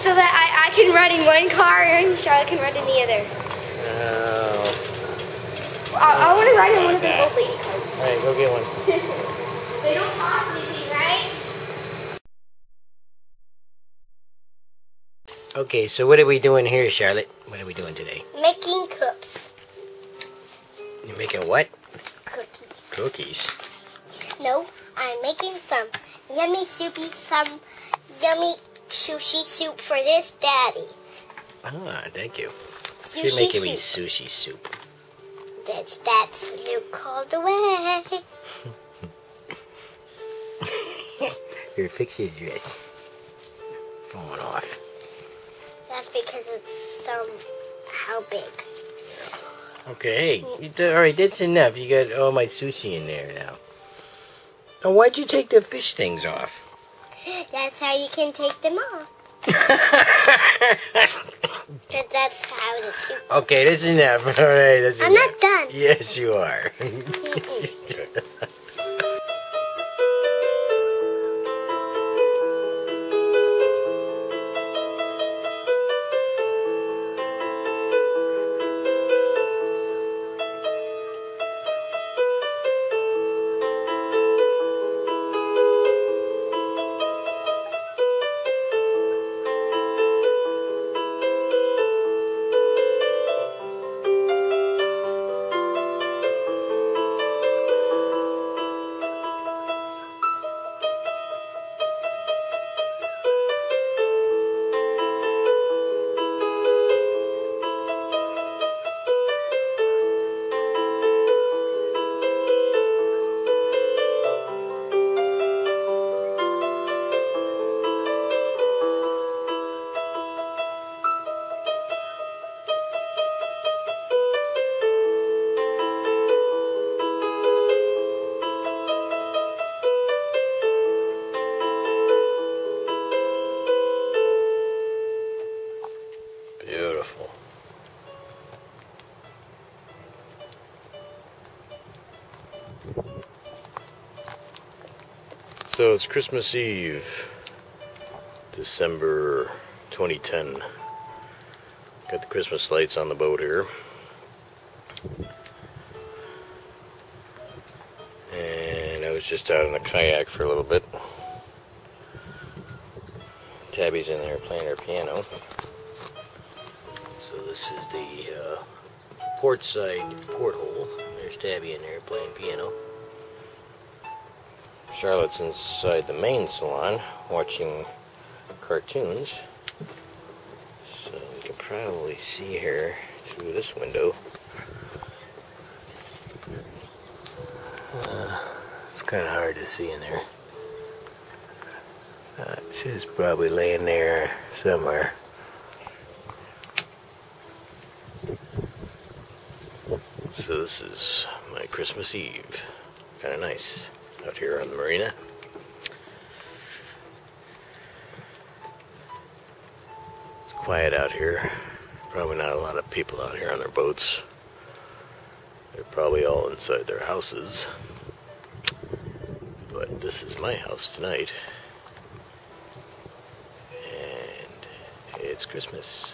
so that I, I can ride in one car and Charlotte can ride in the other. Oh. I, I want to oh, ride in one of those old lady cars. All right, go get one. they don't cost anything, right? Okay, so what are we doing here, Charlotte? What are we doing today? Making cups. You're making what? Cookies. Cookies. No, I'm making some yummy soupy, some yummy sushi soup for this daddy. Ah, thank you. Sushi You're making me sushi soup. That's that's Luke called away. Here, fix your dress. Falling off. That's because it's some how big. Okay, hey, all right, that's enough. You got all my sushi in there now. Now, why'd you take the fish things off? That's how you can take them off. Cause that's how the soup. okay, that's enough. All right, that's I'm enough. not done. Yes, you are. Mm-hmm. Beautiful. So it's Christmas Eve, December 2010. Got the Christmas lights on the boat here. And I was just out in the kayak for a little bit. Tabby's in there playing her piano. This is the uh, port side porthole. There's Tabby in there playing piano. Charlotte's inside the main salon watching cartoons. So you can probably see her through this window. Uh, it's kind of hard to see in there. Uh, she's probably laying there somewhere. So this is my Christmas Eve. Kind of nice out here on the marina. It's quiet out here. Probably not a lot of people out here on their boats. They're probably all inside their houses. But this is my house tonight. And it's Christmas.